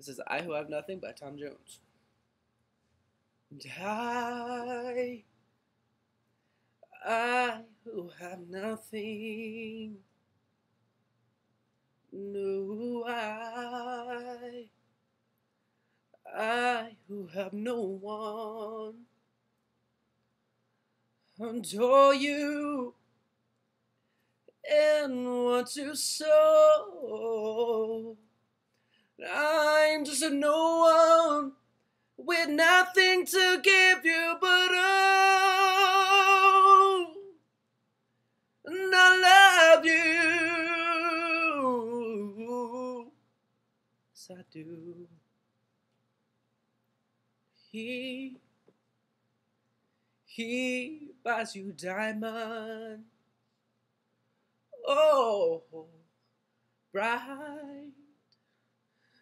This is I Who Have Nothing by Tom Jones. And I, who have nothing, no, I, I who have no one, adore you and want to sow. I'm just a no one with nothing to give you but oh, and I love you. Yes, I do. He, he buys you diamonds. Oh, bright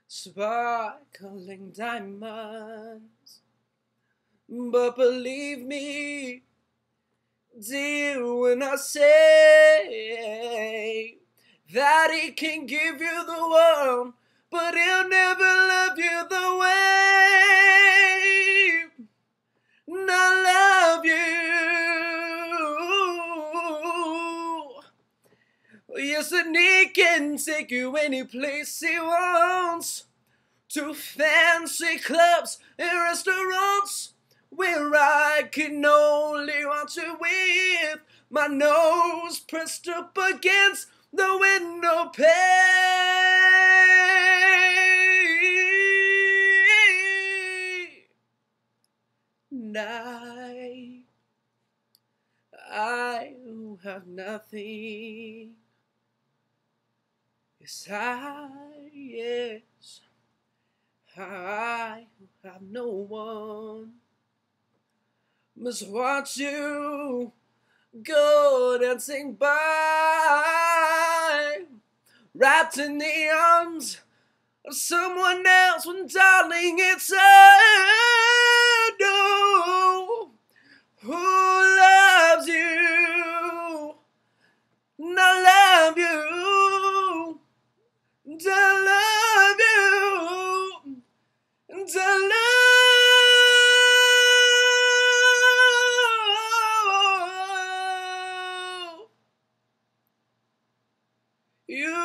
sparkling diamonds. But believe me, dear, when I say that he can give you the world, but he'll never love you the way. I love you. Yes, and he can take you any place he wants. To fancy clubs and restaurants where I can only you with my nose pressed up against the window pane. I, I have nothing. Yes, I, yes, I have no one must watch you go dancing by, wrapped in the arms of someone else. When darling, it's I And I love you. And I love you.